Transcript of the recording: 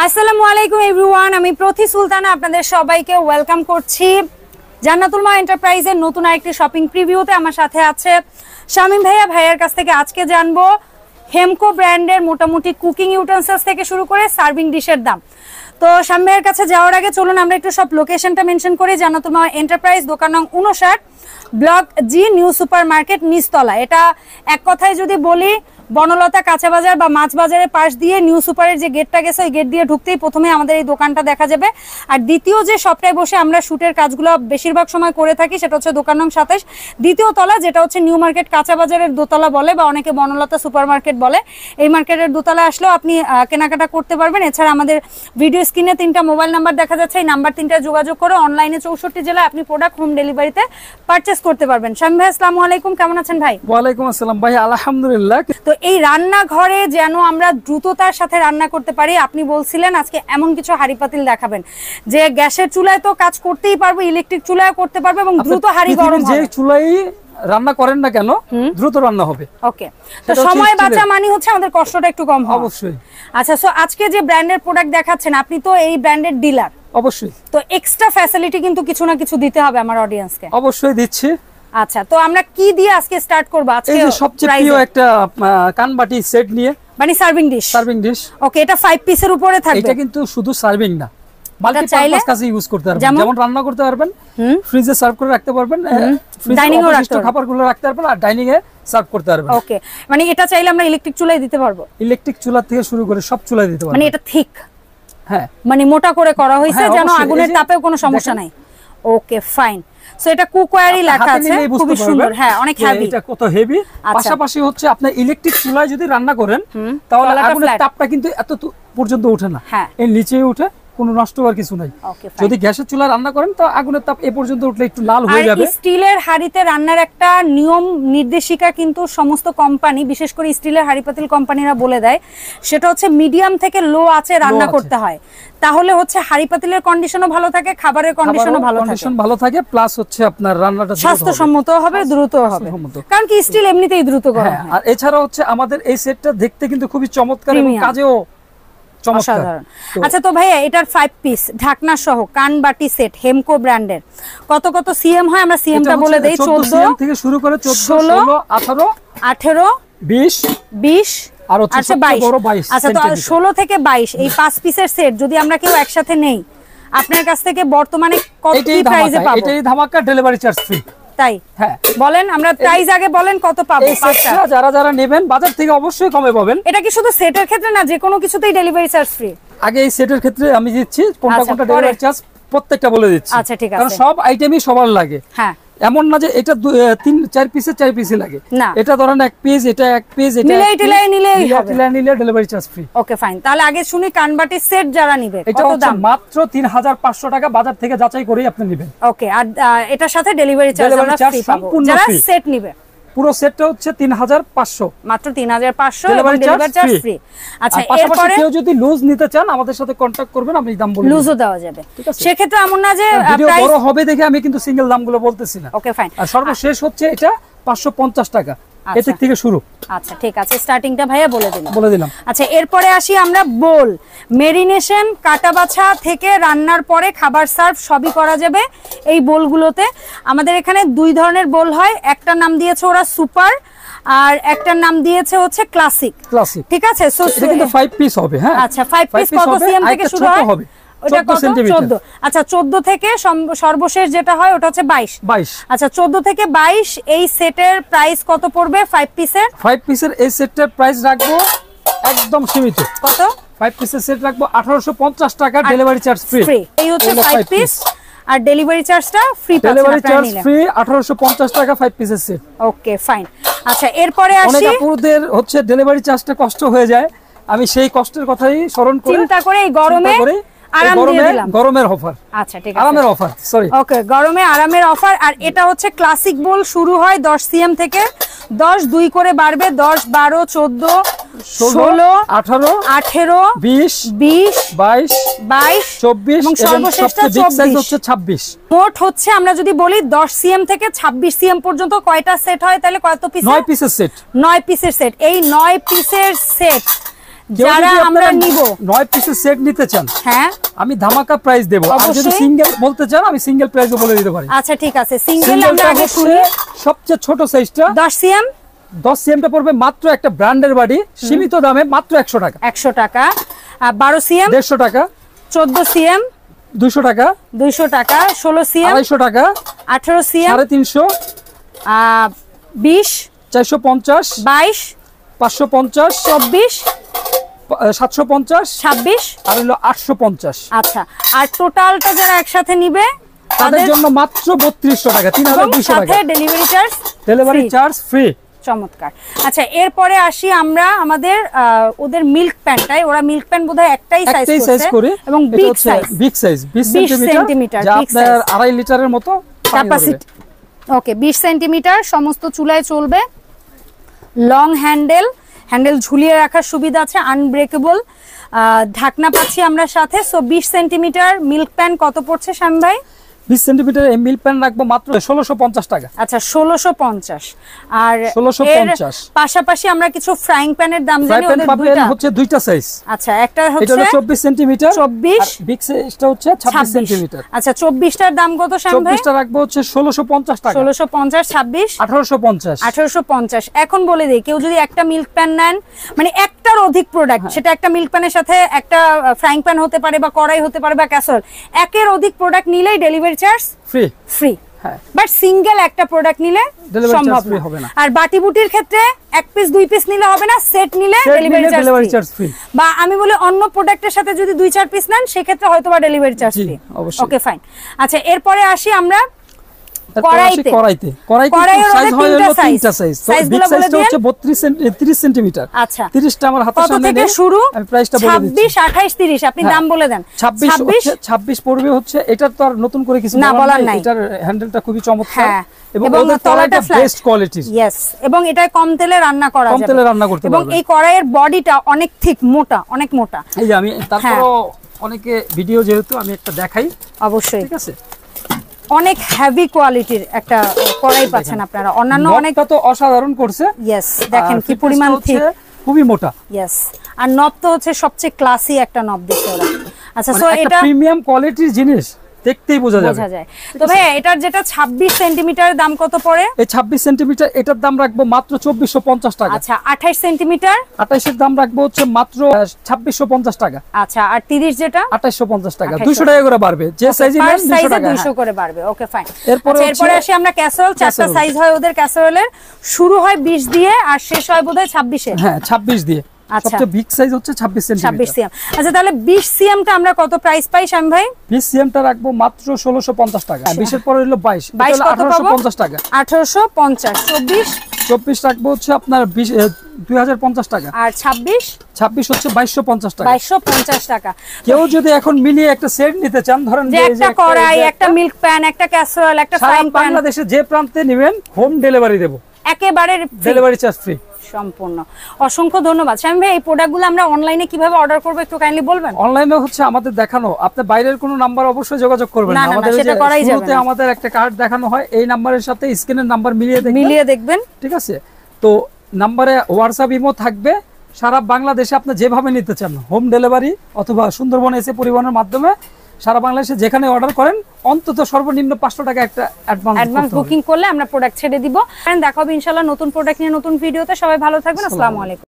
আসসালামু আলাইকুম এভরিওয়ান আমি প্রতি সুলতানা আপনাদের সবাইকে ওয়েলকাম করছি। জান্নাতুল মা এন্টারপ্রাইজের নতুন আরেকটি শপিং প্রিভিউতে আমার সাথে আছে শামীম ভাইয়া। ভাইয়ার কাছ থেকে আজকে জানব, হেমকো ব্র্যান্ডের মোটামুটি কুকিং ইউটেন্সিলস থেকে শুরু করে সার্ভিং ডিশের দাম। তো শামীম ভাইয়ের কাছে যাওয়ার আগে চলুন আমরা একটু সব লোকেশনটা মেনশন করি। জান্নাতুল এন্টারপ্রাইজ দোকান নং উনষাট block G, new super market নিচতলা। এটা এক কথায় যদি বলি বনলতা কাঁচা বাজার বা মাছ বাজারের পাশ দিয়ে নিউ সুপারের যে গেটটা গেছে ওই গেট দিয়ে ঢুকতেই প্রথমে আমাদের এই দোকানটা দেখা যাবে। আর দ্বিতীয় যে শপটায় বসে আমরা শুটের কাজগুলো বেশিরভাগ সময় করে থাকি সেটা হচ্ছে দোকান নং সাতাশ। দ্বিতীয় তলা যেটা হচ্ছে নিউ মার্কেট কাঁচা বাজারের দোতলা বলে বা অনেকে বনলতা সুপার মার্কেট বলে। এই মার্কেটের দোতলা আসলেও আপনি কেনাকাটা করতে পারবেন। এছাড়া আমাদের ভিডিও স্ক্রিনে তিনটা মোবাইল নাম্বার দেখা যাচ্ছে। এই নাম্বার তিনটা যোগাযোগ করে অনলাইনে চৌষট্টি জেলায় আপনি প্রোডাক্ট হোম ডেলিভারিতে পারচেস করতে পারবেন। শামী ভাই আসসালামু আলাইকুম। কেমন আছেন ভাই? ওয়ালাইকুম আসসালাম। ভাই আলহামদুলিল্লাহ। তো এই রান্নাঘরে যেন আমরা দ্রুততার সাথে রান্না করতে পারি আপনি বলছিলেন আজকে এমন কিছু হাড়ি পাতিল দেখাবেন। যে গ্যাসের চুলায় তো কাজ করতেই পারব ইলেকট্রিক চুলায় করতে পারব এবং দ্রুত হাড়ি গরম যে চুলাই রান্না করেন না কেন দ্রুত রান্না হবে। ওকে। তো সময় বাঁচা মানে হচ্ছে আমাদের কষ্টটা একটু কম হবে অবশ্যই। আচ্ছা সো আজকে যে ব্র্যান্ডের প্রোডাক্ট দেখাচ্ছেন আপনি তো এই ব্র্যান্ডের ডিলার অবশ্যই। তো এক্সট্রা ফ্যাসিলিটি কিন্তু কিছু না কিছু দিতে হবে আমার অডিয়েন্সকে অবশ্যই দিচ্ছি। আচ্ছা তো আমরা কি দিয়ে আজকে স্টার্ট করব? আজকে এই যে সবচেয়ে প্রিয় একটা কানবাটি সেট নিয়ে মানে serving dish serving dish okay এটা ফাইভ পিসের উপরে থাকবে। এটা কিন্তু শুধু সার্ভিং না। মাল্টি চাইলে? পারপাস কাজে ইউজ করতে পারবেন। যেমন? রান্না করতে পারবেন ফ্রিজে সার্ভ করে রাখতে পারবেন ডাইনিং এও রাখতে পারবেন। খাবারগুলো রাখতে পারবেন আর ডাইনিং এ সার্ভ করতে পারবেন। ওকে মানে এটা চাইলে আমরা ইলেকট্রিক চুলায় দিতে পারব। ইলেকট্রিক চুলা থেকে শুরু করে সব চুলায় দিতে মানে এটা ঠিক হ্যাঁ। মানে মোটা করে করা হয়েছে হ্যাঁ, যেন। আগুনের তাপেও কোনো সমস্যা নাই। ওকে ফাইন সো এটা কুকোয়ারি লেখা আছে পারবেন সুন্দর। হ্যাঁ অনেক হেভি এটা কত হেভি আচ্ছা। পাশাপাশি হচ্ছে আপনার ইলেকট্রিক চুলায় যদি রান্না করেন তাহলে আগুনের তাপটা কিন্তু এত পর্যন্ত ওঠে না। হ্যাঁ। এর নিচেই উঠে কোনো নষ্ট হওয়ার কিছু নাই। যদি গ্যাসের চুলা রান্না করেন তো আগুনের তাপ এ পর্যন্ত উঠলে একটু লাল হয়ে যাবে। স্টিলের হাঁড়িতে রান্নার একটা নিয়ম নির্দেশিকা কিন্তু সমস্ত কোম্পানি বিশেষ করে স্টিলের হাঁড়ি পাতিল কোম্পানিরা বলে দেয় সেটা হচ্ছে মিডিয়াম থেকে লো আছে রান্না করতে হয়। তাহলে হচ্ছে হাঁড়ি পাতিলের কন্ডিশনও ভালো থাকে খাবারের কন্ডিশনও ভালো থাকে। কন্ডিশন ভালো থাকে প্লাস হচ্ছে আপনার রান্নাটা স্বাস্থ্যসম্মত হবে দ্রুত হবে। কারণ কি স্টিল এমনিতেই দ্রুত গরম হ্যাঁ আর এছাড়া হচ্ছে আমাদের এই সেটটা দেখতে কিন্তু খুবই চমৎকার এবং কাজেও অসাধারণ। আচ্ছা তো ভাইয়া এটার ফাইভ পিস ঢাকনা সহ কানবাটি সেট হেমকো ব্র্যান্ডের কত কত সিএম হয়? আমরা সিএমটা বলে দেই 14 চোদ্দ থেকে শুরু করে 14 ষোলো, 16 18 আঠেরো 20 বিশ আর আচ্ছা বাইশ। 22 আচ্ছা তো। ষোলো থেকে বাইশ এই পাঁচ পিসের সেট যদি আমরা কেউ একসাথে নেই আপনার কাছ থেকে বর্তমানে কত প্রাইসে পাবো? এটাই ধামাকা ডেলিভারি চার্জ ফ্রি তাই? হ্যাঁ। বলেন আমরা প্রাইস আগে বলেন কত পাবো পাঁচটা। যারা যারা নেবেন বাজার থেকে অবশ্যই কমে পাবেন। এটা কি শুধু সেটের ক্ষেত্রে না যে কোনো কিছুতেই ডেলিভারি চার্জ ফ্রি আগে এই সেটের ক্ষেত্রে আমি দিচ্ছি কোনটা আচ্ছা, কোনটা ডেলিভারি চার্জ প্রত্যেকটা বলে দিচ্ছি। আচ্ছা, ঠিক কারণ সব আইটেমই সবার লাগে। হ্যাঁ। এমন না যে এটা তিন চার পিসে চার পিসে লাগে। এটা ধরেন এক পিস এটা এক পিস এটা নিলে টিলাই টিলাই নিলে delivery charge free okay fine তাহলে আগে শুনি কানবাটি সেট যারা নিবে এটা তো হচ্ছে দাম? মাত্র তিন হাজার পাঁচশো টাকা বাজার থেকে যাচাই করেই আপনি নেবেন। ওকে আর এটার সাথে ডেলিভারি চার্জ আমরা ফ্রি পাবো। যারা সেট নিবে। পুরো সেটটা হচ্ছে তিন হাজার পাঁচশো। মাত্র তিন হাজার পাঁচশো এবং ডেলিভারি চার্জ ফ্রি আচ্ছা এরপরে কেউ যদি লুজ নিতে চান আমাদের সাথে কন্ট্যাক্ট করবেন আমি দাম বলব লুজও দেওয়া যাবে। ঠিক ক্ষেত্রে সেক্ষেত্রে এমন না যে প্রাইস বড় হবে দেখে আমি কিন্তু সিঙ্গেল দামগুলো বলতেছি না। ওকে ফাইন আর সর্বশেষ হচ্ছে এটা পাঁচশো পঞ্চাশ টাকা। আচ্ছা। এদিক থেকে শুরু। আচ্ছা ঠিক আছে। স্টার্টিংটা ভাইয়া বলে দিন বলে দিলাম। আচ্ছা এরপরে আসি আমরা বোল। মেরিনেশন কাটা বাছা থেকে রান্নার পরে খাবার সার্ভ সবই করা যাবে এই বোলগুলোতে। আমাদের এখানে দুই ধরনের বোল হয়। একটা নাম দিয়েছে ওরা সুপার আর একটার নাম দিয়েছে হচ্ছে ক্লাসিক। ক্লাসিক। ঠিক আছে? সো এটা কিন্তু ফাইভ পিস হবে হ্যাঁ। আচ্ছা ফাইভ Five পিস কত সিএম থেকে শুরু হয়? হবে। ওটা কত? আচ্ছা চোদ্দ থেকে সর্বশেষ যেটা হয় ওটা হচ্ছে বাইশ। বাইশ। আচ্ছা চোদ্দ থেকে বাইশ এই সেটের প্রাইস কত পড়বে ফাইভ পিসের ফাইভ পিসের এই সেটটার প্রাইস রাখব একদম সীমিত। কত? ফাইভ পিসের সেট রাখব আঠারোশো পঞ্চাশ টাকা ডেলিভারি চার্জ ফ্রি এই হচ্ছে ফাইভ পিস আর ডেলিভারি চার্জটা ফ্রি ডেলিভারি চার্জ ফ্রি আঠারোশো পঞ্চাশ টাকা ফাইভ পিসের সেট ওকে ফাইন আচ্ছা এরপরে অনেক আসি আপুদের হচ্ছে ডেলিভারি চার্জটা কষ্ট হয়ে যায়। আমি সেই কষ্টের কথাই স্মরণ করে চিন্তা করে এই গরমে গরমের অফার আচ্ছা ঠিক আছে। আরামের অফার সরি ওকে গরমে আরামের অফার আর এটা হচ্ছে ক্লাসিক বোল শুরু হয় দশ সিএম থেকে। দশ দুই করে বাড়বে দশ বারো চোদ্দ ষোলো আঠারো আঠেরো বিশ বিশ বাইশ বাইশ চব্বিশ এবং সর্বশেষটা 24 হচ্ছে ছাব্বিশ। মোট হচ্ছে আমরা যদি বলি দশ সিএম থেকে ছাব্বিশ সিএম পর্যন্ত কয়টা সেট হয়? তাহলে কত পিস নয় পিসের সেট নয় পিসের সেট এই নয় পিসের সেট যারা আমরা নিব। নয় পিসের সেট নিতে চান হ্যাঁ। আমি ধামাকা প্রাইস দেবো। আর যদি সিঙ্গেল বলতে চান আমি সিঙ্গেল প্রাইসও বলে দিতে পারি। আচ্ছা ঠিক আছে। সিঙ্গেল আমরা আগে শুনি। সবচেয়ে ছোট সাইজটা দশ সিএম দশ সিএমটা পড়বে মাত্র একটা ব্র্যান্ডের বাড়ি সীমিত দামে মাত্র একশো টাকা। একশো টাকা। আর বারো সিএম দেড়শো টাকা। চোদ্দ সিএম দুশো টাকা। দুইশো টাকা। ষোলো সিএম আড়াইশো টাকা। আঠারো সিএম সাড়ে তিনশো। বিশ? চারশো পঞ্চাশ। বাইশ? পাঁচশো পঞ্চাশ। চব্বিশ? সাতশো পঞ্চাশ ছাব্বিশ? আর হলো আটশো পঞ্চাশ। আচ্ছা আর টোটালটা যারা একসাথে নিবে তাদের জন্য মাত্র বত্রিশশো টাকা তিন হাজার দুশো টাকা। Delivery charge delivery charge free চমৎকার। আচ্ছা এরপরে আসি আমরা আমাদের ওদের মিল্ক প্যান্টটাই ওরা মিল্ক প্যান্ট বোধহয় একটাই সাইজ করে। এবং এটা big size big size 20 20 centimetre centimetre, যা আপনার আড়াই লিটারের মতো ক্যাপাসিটি ওকে বিশ সেন্টিমিটার সমস্ত চুলায় চলবে। লং হ্যান্ডেল হ্যান্ডেল ঝুলিয়ে রাখার সুবিধা আছে আনব্রেকেবল ঢাকনা পাচ্ছি আমরা সাথে। সো বিশ সেন্টিমিটার মিল্ক প্যান কত পড়ছে শ্যাম ভাই? 20 সেন্টিমিটার মিল প্যান রাখব মাত্র 1650 টাকা। আচ্ছা ষোলোশো পঞ্চাশ। আর 1650 এর পাশাপাশি আমরা কিছু ফ্রাইং প্যানের দাম জানি হচ্ছে দুইটা সাইজ আচ্ছা একটা হচ্ছে 24 সেন্টিমিটার 24 বিগ সাইজটা হচ্ছে 26 ছাব্বিশ। সেন্টিমিটার। আচ্ছা চব্বিশটার দাম কত শ্যাম ভাই? 24টা রাখব হচ্ছে 1650 টাকা। ষোলোশো পঞ্চাশ ছাব্বিশ? 1850 আঠারোশো পঞ্চাশ। এখন বলে দিই কেউ যদি একটা মিল্ক প্যান নেন মানে একটার অধিক প্রোডাক্ট হ্যাঁ। সেটা একটা মিল্ক প্যানের সাথে একটা ফ্রাইং প্যান হতে পারে বা কড়াই হতে পারে বা ক্যাসল একের অধিক প্রোডাক্ট নিলেই delivery charge free free but single একটা প্রোডাক্ট নিলে সম্ভব হবে না। আর বাটি বুটির ক্ষেত্রে এক পিস দুই পিস নিলে হবে না সেট নিলে ডেলিভারি চার্জ delivery বা আমি বলি অন্য প্রোডাক্টের সাথে যদি দুই চার পিস নেন সেক্ষেত্রে হয়তো বা delivery charge free okay fine আচ্ছা এরপরে আসি আমরা কড়াইতে। কড়াইতে। কড়াইতে সাইজ হয় হলো তিনটা সাইজ বিগ সাইজটা হচ্ছে 32 30 সেন্টিমিটার আচ্ছা। 30টা আমার হাতের সামনে নেই। শুরু? আমি প্রাইসটা বলে দিচ্ছি। ছাব্বিশ আঠাইশ তিরিশ আপনি হ্যাঁ। দাম বলে দেন। 26 26 পড়বে হচ্ছে এটার তো আর নতুন করে কিছু না, বলার নাই। এটার হ্যান্ডেলটা খুবই চমৎকার। হ্যাঁ। এবং তলাটা বেস্ট কোয়ালিটির ইয়েস এবং এটা কম তেলে রান্না করা কম তেলে রান্না করতে এবং এই কড়াইয়ের বডিটা অনেক ঠিক মোটা অনেক মোটা। এই যে আমি তারপরও অনেকে ভিডিও যেহেতু আমি একটা দেখাই। অবশ্যই। ঠিক আছে? অনেক হেভি কোয়ালিটির একটা কড়াই পাচ্ছেন আপনারা। অন্যান্য অনেক তো অসাধারণ করছে। ইয়েস দেখেন কি পরিমাণ ঠিক খুবই মোটা। ইয়েস আর নব তো হচ্ছে সবচেয়ে ক্লাসি একটা নব দিচ্ছে ওরা আচ্ছা সো মানে এটা প্রিমিয়াম কোয়ালিটির জিনিস। দেখতেই বোঝা যায়। তো ভাই এটার যেটা ছাব্বিশ সেন্টিমিটার দাম কত পড়ে? এই 26 সেন্টিমিটার এটার দাম রাখব মাত্র 2450 টাকা। আচ্ছা আঠাইশ সেন্টিমিটার? 28 এর দাম রাখব হচ্ছে মাত্র 2650 টাকা। আচ্ছা আর তিরিশ যেটা? 2850 টাকা 200 টাকা করে বাড়বে। যে সাইজে নেন 200 টাকা। 200 হ্যাঁ। করে বাড়বে। ওকে ফাইন এরপরে আচ্ছা এরপরে আসি আমরা ক্যাসেরোল চারটা সাইজ হয় ওদের ক্যাসেরোলের শুরু হয় 20 দিয়ে আর শেষ হয় বোধহয় 26 এ হ্যাঁ 26 দিয়ে। সবচেয়ে বিগ সাইজ হচ্ছে 26 26 সেন্টিমিটার সিএম আচ্ছা তাহলে 20 সিএম টা আমরা কত প্রাইস পাই শ্যাম ভাই? 20 সিএমটা রাখব মাত্র 1650 টাকা। 20 এর পরে হলো 22 এটা 22 কত পাবো? 1850 টাকা। 1850 24 24 রাখব হচ্ছে আপনার 20 এ, 2050 টাকা। আর 26 26 হচ্ছে 2250 টাকা। 2250 টাকা। কেউ যদি এখন মিলিয়ে একটা সেট নিতে চান ধরেন একটা কড়াই একটা মিল্ক প্যান একটা ক্যাসেরোল একটা ফ্রাইং প্যান বাংলাদেশে যে প্রান্তে নেবেন হোম ডেলিভারি দেবো। একেবারে ডেলিভারি চার্জ ফ্রি সম্পূর্ণ। অসংখ্য ধন্যবাদ। শ্যাম ভাই এই প্রোডাক্টগুলো আমরা অনলাইনে কীভাবে অর্ডার করব একটু কাইন্ডলি বলবেন? অনলাইনে হচ্ছে আমাদের দেখানো। আপনি বাইরের কোনো নাম্বার অবশ্যই যোগাযোগ করবেন না, আমাদের সেটা করাই যাবে আমাদের একটা কার্ড দেখানো হয় এই নাম্বারের সাথে স্ক্রিনের নাম্বার মিলিয়ে দেখবেন। মিলিয়ে দেখবেন। ঠিক আছে? তো নাম্বারে হোয়াটসঅ্যাপ ইমো থাকবে। সারা বাংলাদেশে আপনি যেভাবে নিতে চান হোম ডেলিভারি অথবা সুন্দরবন এসে পরিবহনের মাধ্যমে সারা বাংলাদেশে যেখানে অর্ডার করেন অন্তত সর্বনিম্ন পাঁচশো টাকা একটা অ্যাডভান্স অ্যাডভান্স বুকিং করলে আমরা প্রোডাক্ট ছেড়ে দিব। দেখাবো ইনশাল্লাহ নতুন প্রোডাক্ট নিয়ে নতুন ভিডিওতে সবাই ভালো থাকবেন। আসসালামু আলাইকুম।